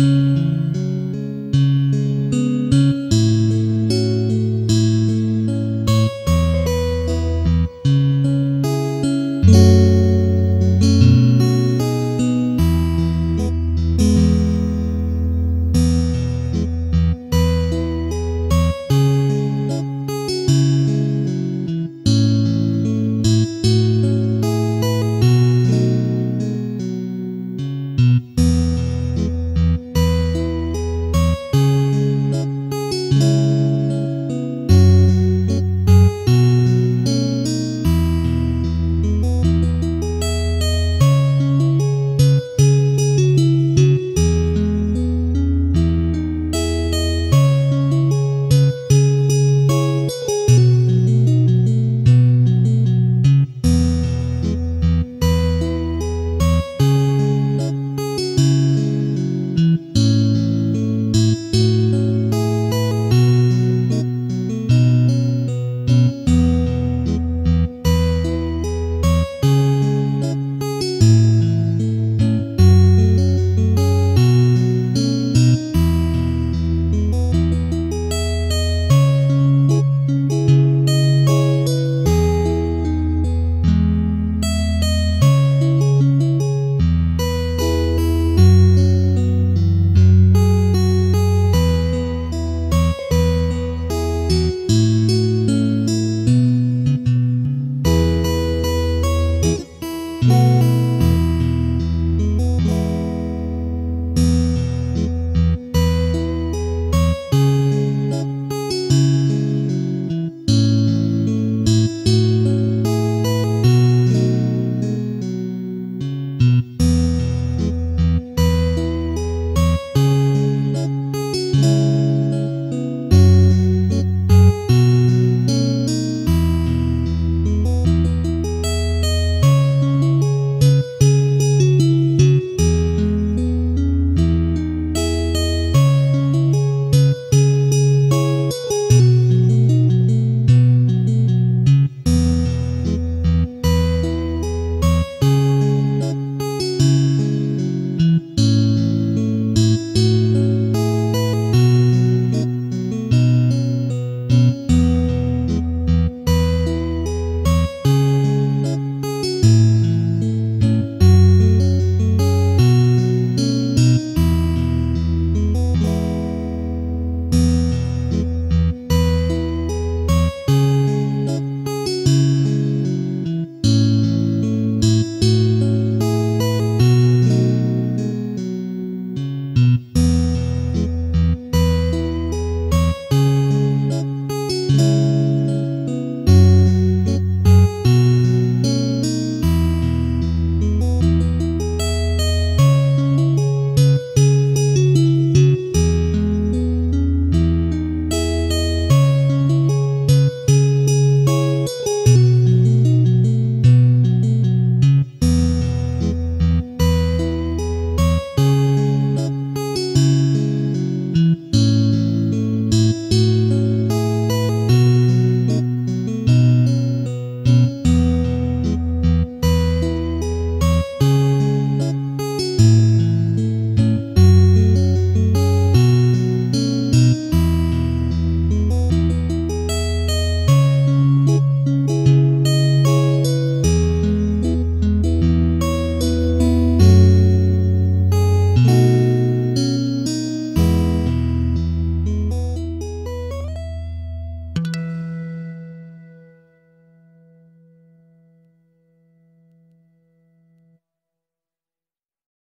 Música